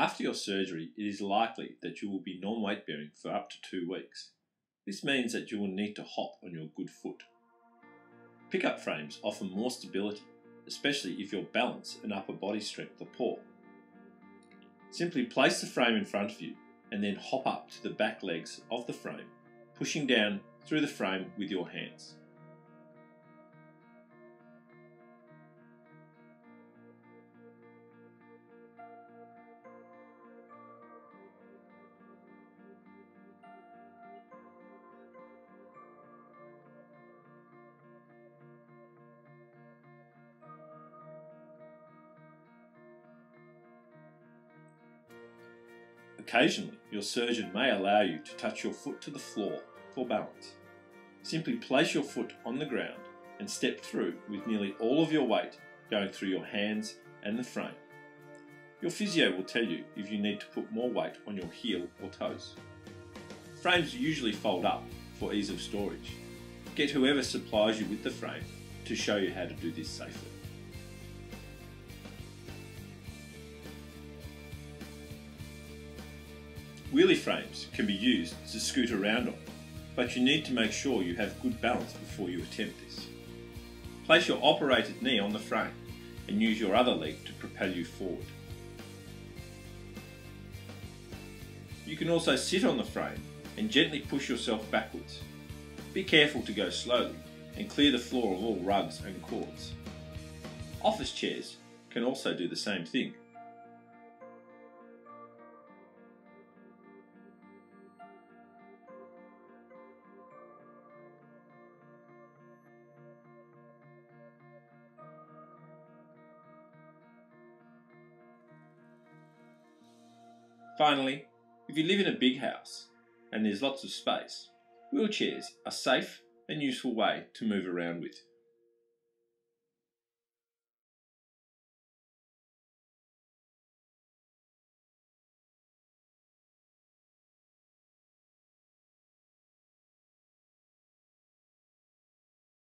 After your surgery, it is likely that you will be non weight bearing for up to two weeks. This means that you will need to hop on your good foot. Pickup frames offer more stability, especially if your balance and upper body strength are poor. Simply place the frame in front of you and then hop up to the back legs of the frame, pushing down through the frame with your hands. Occasionally, your surgeon may allow you to touch your foot to the floor for balance. Simply place your foot on the ground and step through with nearly all of your weight going through your hands and the frame. Your physio will tell you if you need to put more weight on your heel or toes. Frames usually fold up for ease of storage. Get whoever supplies you with the frame to show you how to do this safely. Wheelie frames can be used to scoot around on, but you need to make sure you have good balance before you attempt this. Place your operated knee on the frame and use your other leg to propel you forward. You can also sit on the frame and gently push yourself backwards. Be careful to go slowly and clear the floor of all rugs and cords. Office chairs can also do the same thing. Finally, if you live in a big house and there's lots of space, wheelchairs are a safe and useful way to move around with.